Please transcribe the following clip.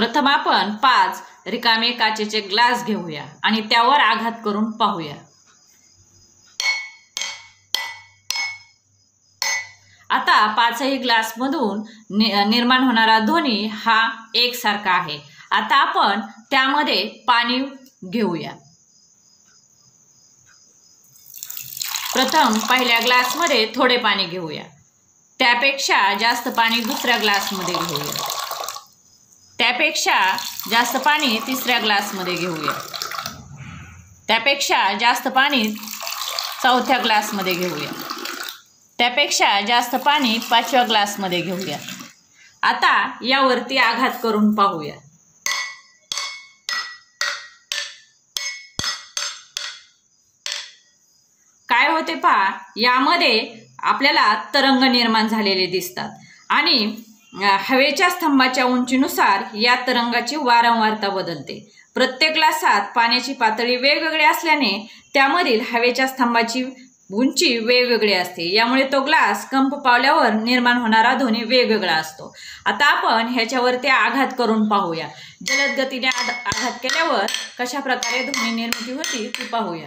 प्रथम आपण पाच रिकामे काचेचे ग्लास घेऊया आणि त्यावर आघात करून पाहूया. आता पाचही ग्लासमधून नि निर्माण होणारा ध्वनी हा एकसारखा आहे. आता आपण त्यामध्ये पाणी घेऊया. प्रथम पहिल्या ग्लासमध्ये थोडे पाणी घेऊया. त्यापेक्षा जास्त पाणी दुसऱ्या ग्लासमध्ये घेऊया. त्यापेक्षा जास्त पाणी तिसऱ्या ग्लासमध्ये घेऊया. त्यापेक्षा जास्त पाणी चौथ्या ग्लासमध्ये घेऊया. त्यापेक्षा जास्त पाणी पाचव्या ग्लासमध्ये घेऊया. आता यावरती आघात करून पाहूया. काय होते पहा? यामध्ये आपल्याला तरंग निर्माण झालेले दिसतात आणि हवेच्या स्तंभाच्या उंचीनुसार या तरंगाची वारंवारता बदलते. प्रत्येक ग्लासात पाण्याची पातळी वेगवेगळी असल्याने त्यामधील हवेच्या स्तंभाची उंची वेगवेगळी असते. यामुळे तो ग्लास कंप पावल्यावर निर्माण होणारा ध्वनी वेगवेगळा असतो. आता आपण ह्याच्यावरती आघात करून पाहूया. जलद गतीने आघात केल्यावर कशा प्रकारे ध्वनी निर्मिती होती ती पाहूया.